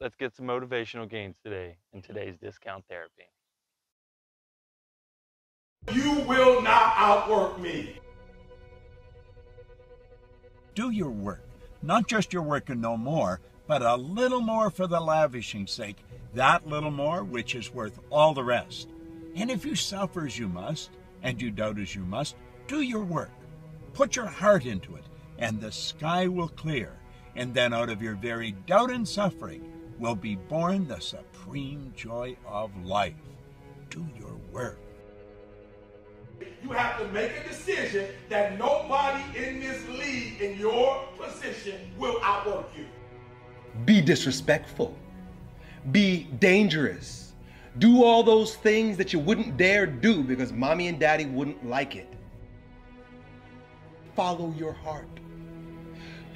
let's get some motivational gains today in mm-hmm. today's discount therapy. You will not outwork me. Do your work. Not just your work and no more, but a little more for the lavishing sake. That little more which is worth all the rest. And if you suffer as you must, and you doubt as you must, do your work. Put your heart into it, and the sky will clear. And then out of your very doubt and suffering will be born the supreme joy of life. Do your work. You have to make a decision that nobody in this league in your position will outwork you. Be disrespectful. Be dangerous. Do all those things that you wouldn't dare do because mommy and daddy wouldn't like it. Follow your heart.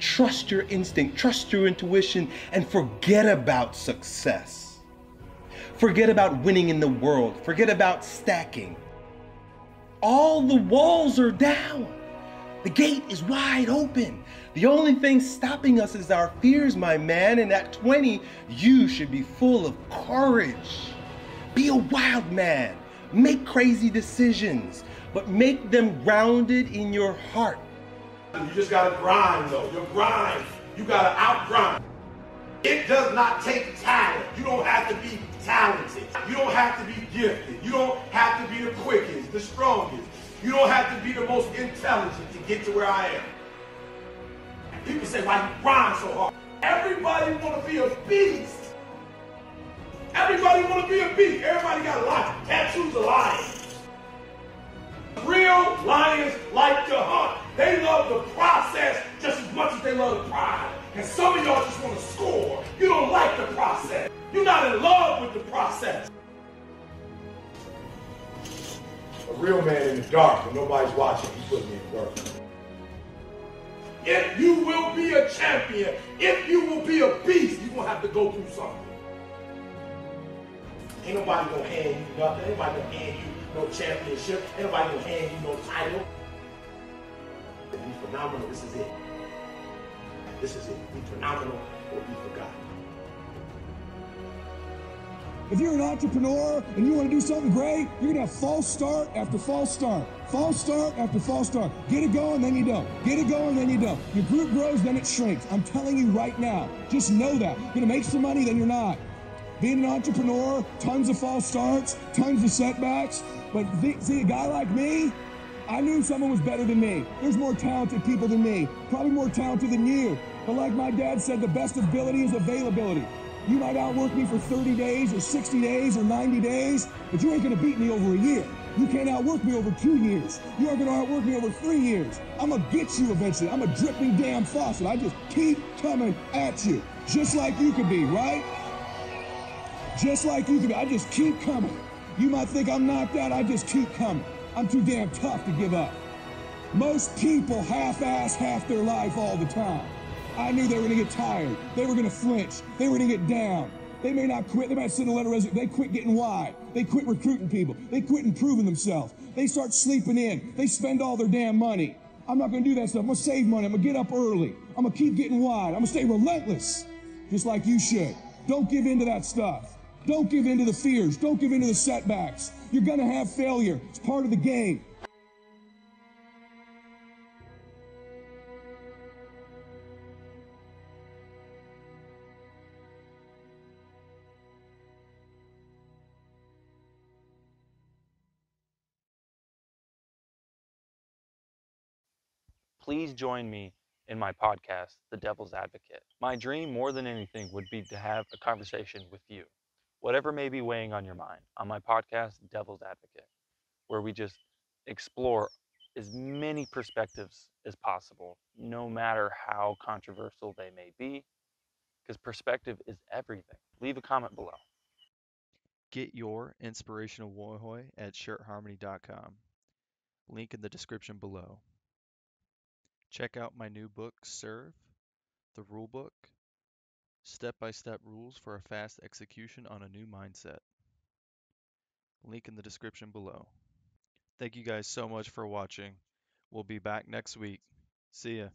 Trust your instinct, trust your intuition, and forget about success. Forget about winning in the world. Forget about stacking. All the walls are down. The gate is wide open. The only thing stopping us is our fears, my man. And at 20, you should be full of courage. Be a wild man. Make crazy decisions, but make them grounded in your heart. You just gotta grind though. Your grind, you gotta outgrind. It does not take talent. You don't have to be talented. You don't have to be gifted. You don't have to be the quickest, the strongest. You don't have to be the most intelligent to get to where I am. People say, why you grind so hard? Everybody want to be a beast. Everybody want to be a beast. Everybody got a lion. Tattoos of lions. Process. You're not in love with the process. A real man in the dark when nobody's watching, he's putting in work. If you will be a champion, if you will be a beast, you're going to have to go through something. Ain't nobody going to hand you nothing. Ain't nobody going to hand you no championship. Ain't nobody going to hand you no title. Be phenomenal. This is it. This is it. Be phenomenal or be forgotten. If you're an entrepreneur and you want to do something great, you're going to have false start after false start. False start after false start. Get it going, then you don't. Get it going, then you don't. Your group grows, then it shrinks. I'm telling you right now. Just know that. You're going to make some money, then you're not. Being an entrepreneur, tons of false starts, tons of setbacks. But see, a guy like me, I knew someone was better than me. There's more talented people than me, probably more talented than you. But like my dad said, the best ability is availability. You might outwork me for 30 days or 60 days or 90 days, but you ain't gonna beat me over a year. You can't outwork me over two years. You aren't gonna outwork me over three years. I'm gonna get you eventually. I'm a dripping damn faucet. I just keep coming at you, just like you could be, right? Just like you could be. I just keep coming. You might think I'm knocked out. I just keep coming. I'm too damn tough to give up. Most people half-ass half their life all the time. I knew they were going to get tired. They were going to flinch. They were going to get down. They may not quit. They might send a letter of resignation. They quit getting wide. They quit recruiting people. They quit improving themselves. They start sleeping in. They spend all their damn money. I'm not going to do that stuff. I'm going to save money. I'm going to get up early. I'm going to keep getting wide. I'm going to stay relentless, just like you should. Don't give in to that stuff. Don't give in to the fears. Don't give in to the setbacks. You're going to have failure. It's part of the game. Please join me in my podcast, The Devil's Advocate. My dream, more than anything, would be to have a conversation with you, whatever may be weighing on your mind, on my podcast, Devil's Advocate, where we just explore as many perspectives as possible, no matter how controversial they may be, because perspective is everything. Leave a comment below. Get your inspirational woiwoi at shirtharmony.com. Link in the description below. Check out my new book, Serve, the rule book, step by step rules for a fast execution on a new mindset. Link in the description below. Thank you guys so much for watching. We'll be back next week. See ya.